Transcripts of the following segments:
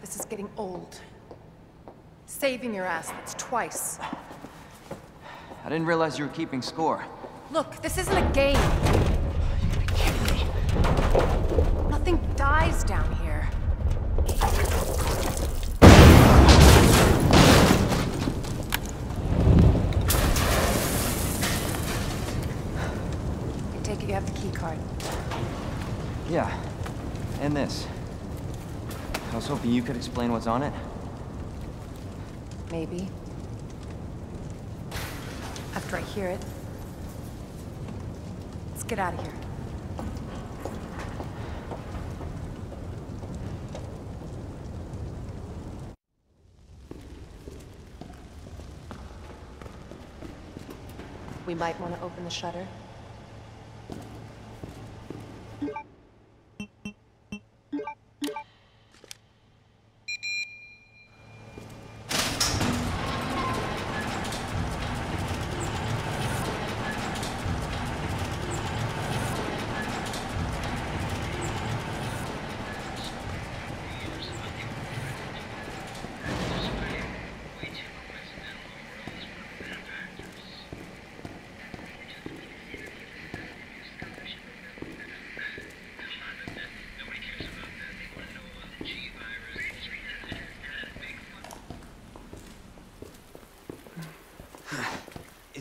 This is getting old. Saving your ass, that's twice. I didn't realize you were keeping score. Look, this isn't a game. You gotta be kidding me. Nothing dies down here. I take it you have the key card. Yeah. And this. I was hoping you could explain what's on it. Maybe. Hear it. Let's get out of here. We might want to open the shutter.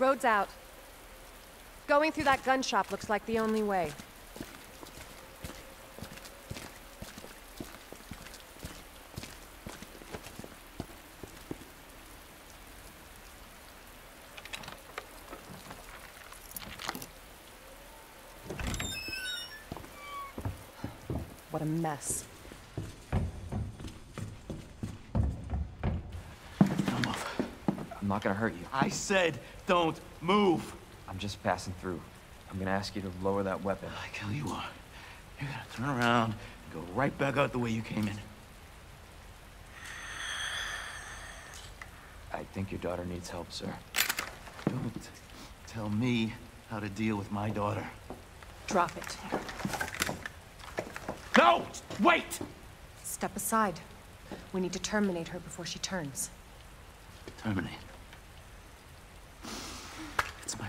Road's out. Going through that gun shop looks like the only way. What a mess. Not gonna hurt you. I said, don't move. I'm just passing through. I'm gonna ask you to lower that weapon. I tell you what, you're gonna turn around and go right back out the way you came in. I think your daughter needs help, sir. Don't tell me how to deal with my daughter. Drop it. No! Wait! Step aside. We need to terminate her before she turns. Terminate. It's my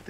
What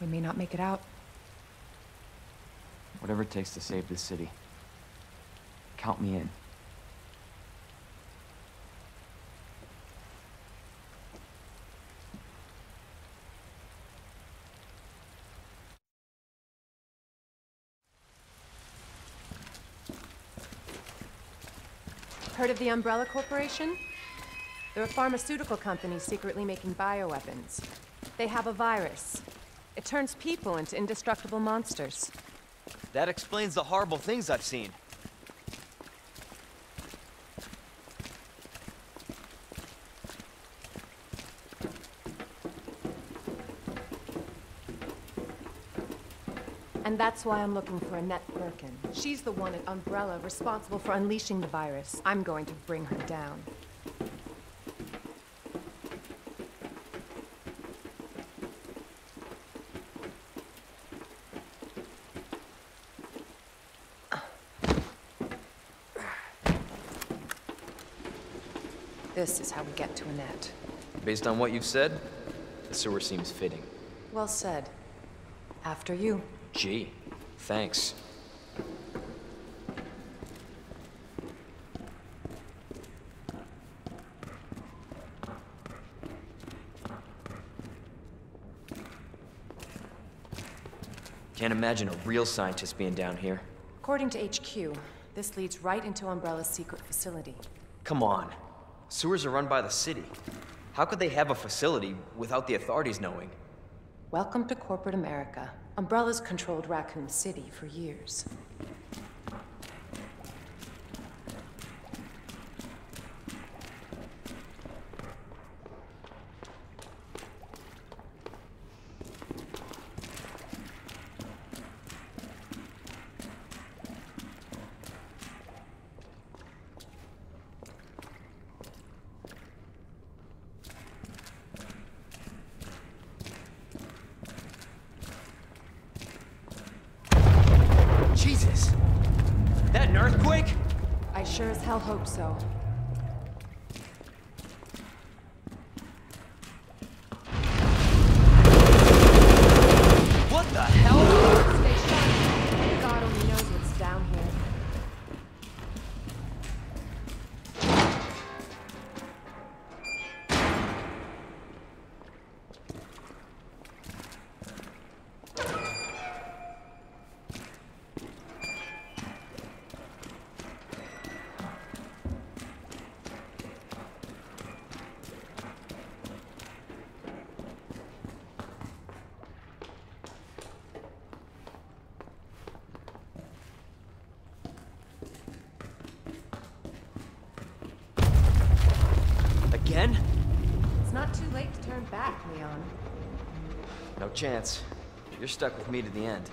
We may not make it out. Whatever it takes to save this city. Count me in. Heard of the Umbrella Corporation? They're a pharmaceutical company secretly making bioweapons. They have a virus. It turns people into indestructible monsters. That explains the horrible things I've seen. And that's why I'm looking for Annette Birkin. She's the one at Umbrella responsible for unleashing the virus. I'm going to bring her down. This is how we get to Annette. Based on what you've said, the sewer seems fitting. Well said. After you. Gee, thanks. Can't imagine a real scientist being down here. According to HQ, this leads right into Umbrella's secret facility. Come on. Sewers are run by the city. How could they have a facility without the authorities knowing? Welcome to corporate America. Umbrella's controlled Raccoon City for years. That an earthquake? I sure as hell hope so. No chance. You're stuck with me to the end.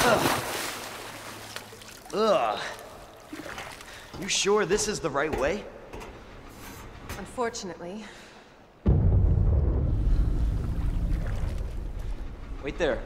Ugh. Ugh. You sure this is the right way? Unfortunately, Wait there.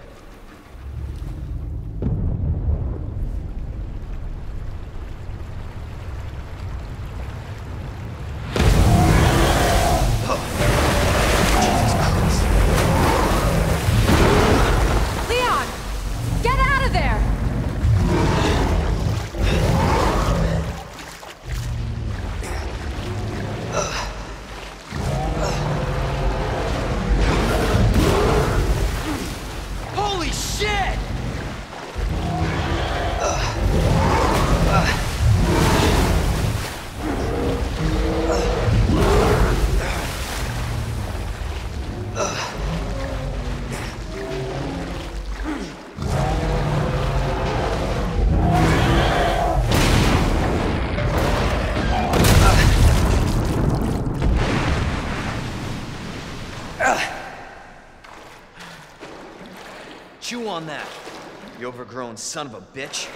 Overgrown son of a bitch.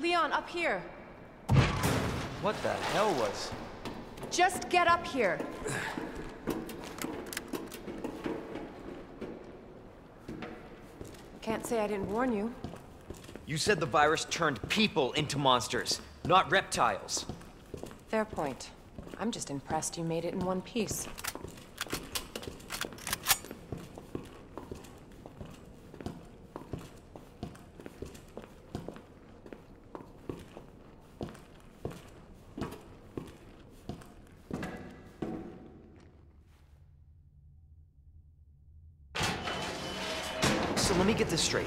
Leon, up here. What the hell was... Just get up here. Can't say I didn't warn you. You said the virus turned people into monsters, not reptiles. Fair point. I'm just impressed you made it in one piece. So let me get this straight.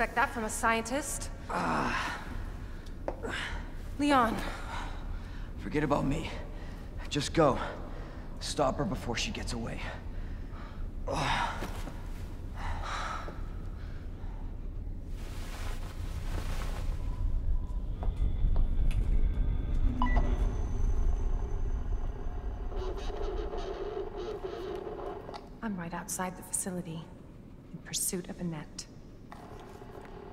Expect that from a scientist. Ah. Leon, Forget about me. Just go. Stop her before she gets away. I'm right outside the facility, in pursuit of Annette.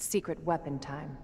It's secret weapon time.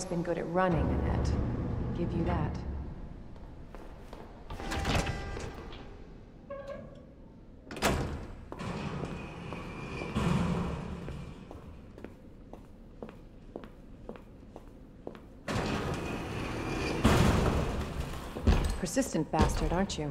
Always been good at running, Annette. Give you that. Persistent bastard, aren't you?